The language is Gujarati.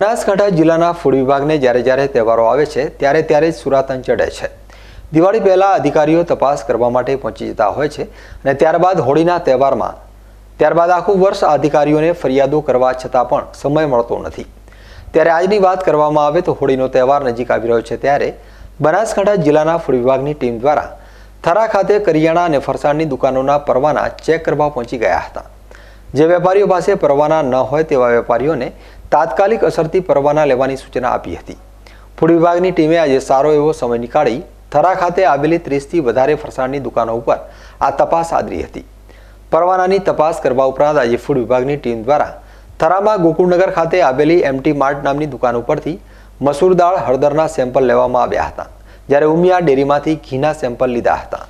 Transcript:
બનાસકાંઠા જિલ્લાના ફૂડ વિભાગને જ્યારે જ્યારે તહેવારો આવે છે, ત્યારે ત્યારે સુરાતન ચડે છે. દિવાળી પહેલાં અધિકારીઓ તપાસ કરવા માટે પહોંચી જતા હોય છે અને ત્યારબાદ હોળીના તહેવારમાં. ત્યારબાદ આખું વર્ષ અધિકારીઓને ફરિયાદો કરવા છતાં પણ સમય મળતો નથી. ત્યારે આજની વાત કરવામાં આવે તો હોળીનો તહેવાર નજીક આવી રહ્યો છે ત્યારે બનાસકાંઠા જિલ્લાના ફૂડ વિભાગની ટીમ દ્વારા થરા ખાતે કરિયાણા અને ફરસાણની દુકાનોના પરવાના ચેક કરવા પહોંચી ગયા હતા. જે વેપારીઓ પાસે પરવાના ન હોય તેવા વેપારીઓને તાત્કાલિક અસરથી પરવાના લેવાની સૂચના આપી હતી. ફૂડ વિભાગની ટીમે આજે સારો એવો સમય નીકાળી થરા ખાતે આવેલી ત્રીસથી વધારે ફરસાણની દુકાનો ઉપર આ તપાસ આદરી હતી. પરવાનાની તપાસ કરવા ઉપરાંત આજે ફૂડ વિભાગની ટીમ દ્વારા થરામાં ગોકુળનગર ખાતે આવેલી એમટી માર્ટ નામની દુકાન ઉપરથી મસૂર દાળ હળદરના સેમ્પલ લેવામાં આવ્યા હતા. જ્યારે ઉમિયા ડેરીમાંથી ઘીના સેમ્પલ લીધા હતા.